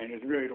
and it's really